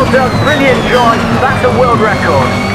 Well done, brilliant George! That's a world record.